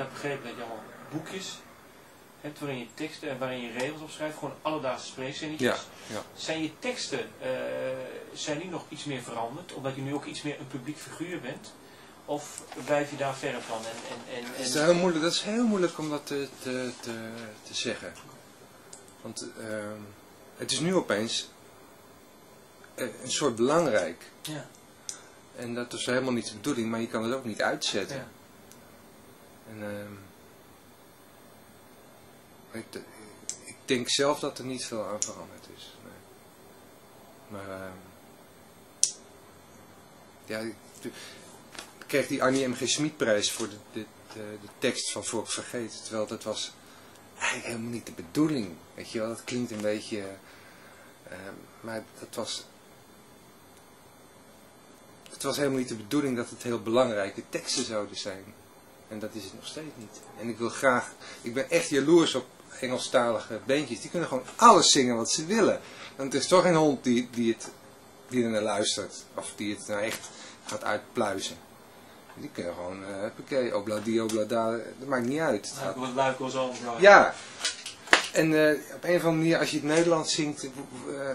heb begrepen dat je allemaal boekjes hebt waarin je teksten en waarin je regels opschrijft, gewoon alledaagse spreekzinnetjes. Ja, ja. Zijn je teksten, eh, zijn die nog iets meer veranderd, omdat je nu ook iets meer een publiek figuur bent? Of blijf je daar verre van? En, en, en, Dat is, en- heel moeilijk, dat is heel moeilijk om dat te, te, te, te zeggen. Want ehm, het is nu opeens eh, een soort belangrijk. ja, En dat is helemaal niet de bedoeling, maar je kan het ook niet uitzetten. ja. En, ehm, ik, ik denk zelf dat er niet veel aan veranderd is. Nee. Maar ehm, ja, ik, kreeg die Annie M. G. Schmid prijs voor de, de, tekst van Volk Vergeten. Terwijl dat was eigenlijk helemaal niet de bedoeling. Weet je wel, dat klinkt een beetje... ehm, maar dat was... Het was helemaal niet de bedoeling dat het heel belangrijke teksten zouden zijn. En dat is het nog steeds niet. En ik wil graag, ik ben echt jaloers op Engelstalige bandjes. Die kunnen gewoon alles zingen wat ze willen. Want er is toch geen hond die, die, het, die er naar luistert. Of die het nou echt gaat uitpluizen. Die kunnen gewoon, eh huppakee, obladi, oblada, dat maakt niet uit. Het luik was al. ja. En eh, op een of andere manier, als je het Nederlands zingt, eh,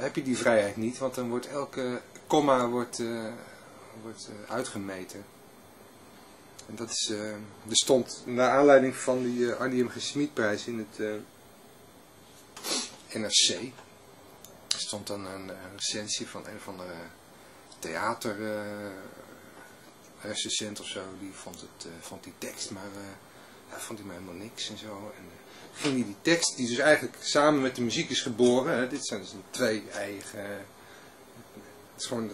heb je die vrijheid niet. Want dan wordt elke komma wordt, wordt, uitgemeten. En dat is, eh, er stond, naar aanleiding van die eh Arnie M. In het eh, NRC, stond dan een, eh, recensie van een van de theater eh, recensent of zo. Die vond, het, eh, vond die tekst maar, eh, ja, vond hij maar helemaal niks en zo. En, eh, ging hij die tekst, die dus eigenlijk samen met de muziek is geboren, dit zijn dus twee eigen, het is gewoon,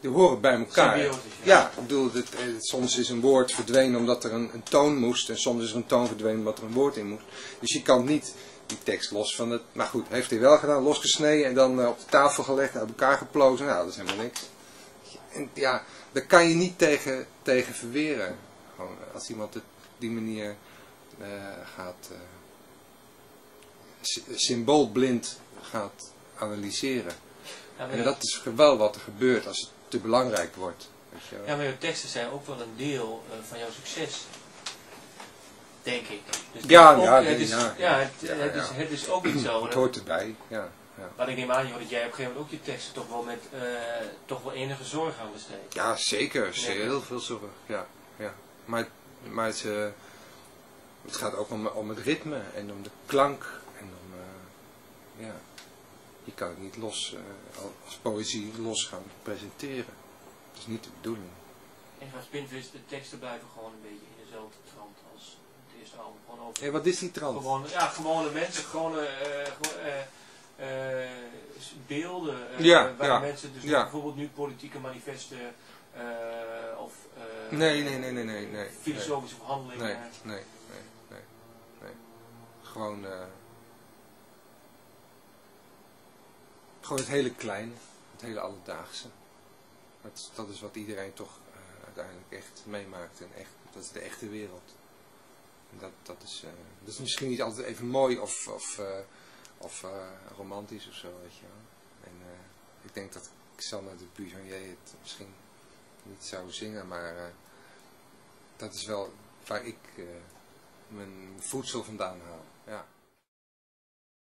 die horen bij elkaar. Ja, ja. ik bedoel, het, eh, soms is een woord verdwenen omdat er een, een toon moest en soms is er een toon verdwenen omdat er een woord in moest. Dus je kan niet die tekst los van het, maar goed, heeft hij wel gedaan, losgesneden en dan eh, op de tafel gelegd, uit elkaar geplozen, nou dat is helemaal niks. En ja, daar kan je niet tegen, tegen verweren. Gewoon, eh, als iemand het op die manier gaat uh, symboolblind gaat analyseren. Ja, En dat is wel wat er gebeurt als het te belangrijk wordt. Je. Ja, maar jouw teksten zijn ook wel een deel eh, van jouw succes. Denk ik. Dus Ja, ook- ja, het is, ja, ja, het, ja, het, is, het is ook niet zo. Het hoort erbij, ja. ja. Maar ik neem aan, joh, dat jij op een gegeven moment ook je teksten toch wel met eh, toch wel enige zorg aan besteedt. Ja, zeker. Heel veel zorg. Ja, ja. Maar, maar het, eh, het gaat ook om, om het ritme en om de klank. En om, ja. Je kan het niet los, eh, als poëzie los gaan presenteren. Dat is niet de bedoeling. En van Spinvis, de teksten blijven gewoon een beetje in dezelfde trant als het eerste album. Gewoon over Hé, wat is die trant? Gewoon, ja, gewone mensen, gewone eh, eh, beelden Ja, waar ja, mensen dus ja. bijvoorbeeld nu politieke manifesten of Nee, nee, nee, nee, nee. nee. filosofische verhandelingen. Nee, nee, nee, nee, nee. Gewoon, gewoon het hele kleine, het hele alledaagse. Dat, dat is wat iedereen toch eh, uiteindelijk echt meemaakt en echt, dat is de echte wereld. En dat, dat, is, eh, dat is misschien niet altijd even mooi of, of, eh, of romantisch of zo, weet je wel. En ik denk dat Xanna de Buissonnier het misschien niet zou zingen, maar dat is wel waar ik mijn voedsel vandaan haal. Ja.